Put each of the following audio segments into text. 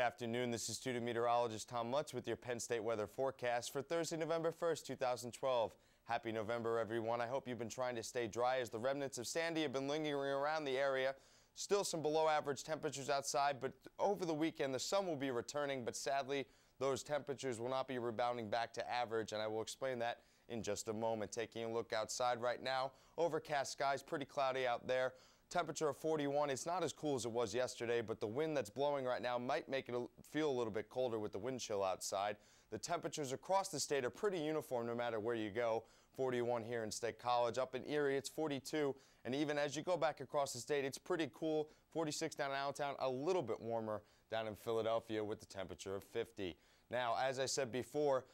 afternoon. This is student meteorologist Tom Lutz with your Penn State weather forecast for Thursday, November 1st, 2012. Happy November, everyone. I hope you've been trying to stay dry as the remnants of Sandy have been lingering around the area. Still some below average temperatures outside, but over the weekend the sun will be returning, but sadly those temperatures will not be rebounding back to average, and I will explain that in just a moment. Taking a look outside right now, overcast skies, pretty cloudy out there. Temperature of 41. It's not as cool as it was yesterday, but the wind that's blowing right now might make it feel a little bit colder with the wind chill outside. The temperatures across the state are pretty uniform no matter where you go. 41 here in State College. Up in Erie, it's 42. And even as you go back across the state, it's pretty cool. 46 down in Allentown, a little bit warmer down in Philadelphia with the temperature of 50. Now, as I said before,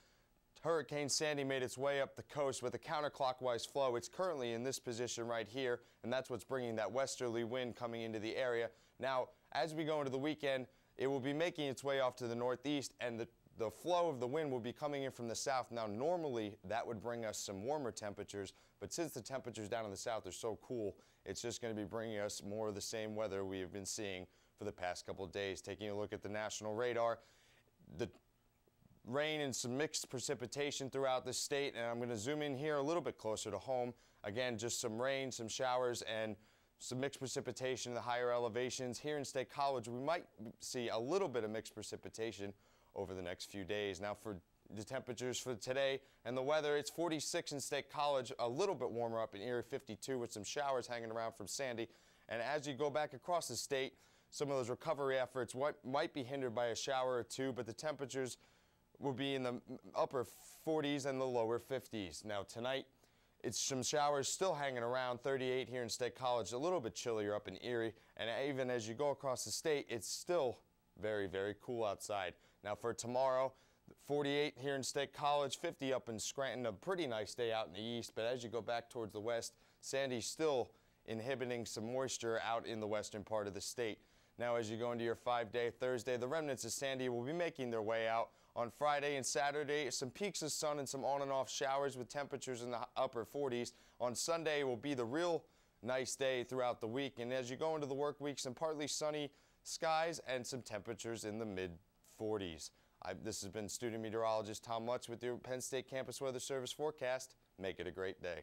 Hurricane Sandy made its way up the coast with a counterclockwise flow. It's currently in this position right here, and that's what's bringing that westerly wind coming into the area. Now, as we go into the weekend, it will be making its way off to the northeast, and the, the flow of the wind will be coming in from the south. Now, normally, that would bring us some warmer temperatures, but since the temperatures down in the south are so cool, it's just going to be bringing us more of the same weather we have been seeing for the past couple of days. Taking a look at the national radar, the rain and some mixed precipitation throughout the state. And I'm going to zoom in here a little bit closer to home. Again, just some rain, some showers, and some mixed precipitation in the higher elevations. Here in State College, we might see a little bit of mixed precipitation over the next few days. Now for the temperatures for today and the weather, it's 46 in State College, a little bit warmer up in Erie, 52 with some showers hanging around from Sandy. And as you go back across the state, some of those recovery efforts might be hindered by a shower or two, but the temperatures will be in the upper 40s and the lower 50s. Now tonight, it's some showers still hanging around 38 here in State College, a little bit chillier up in Erie, and even as you go across the state, it's still very, very cool outside. Now for tomorrow, 48 here in State College, 50 up in Scranton, a pretty nice day out in the east, but as you go back towards the west, Sandy's still inhibiting some moisture out in the western part of the state. Now, as you go into your five day Thursday, the remnants of Sandy will be making their way out. On Friday and Saturday, some peeks of sun and some on and off showers with temperatures in the upper 40s. On Sunday will be the real nice day throughout the week. And as you go into the work week, some partly sunny skies and some temperatures in the mid 40s. I, this has been student meteorologist Tom Lutz with your Penn State Campus Weather Service forecast. Make it a great day.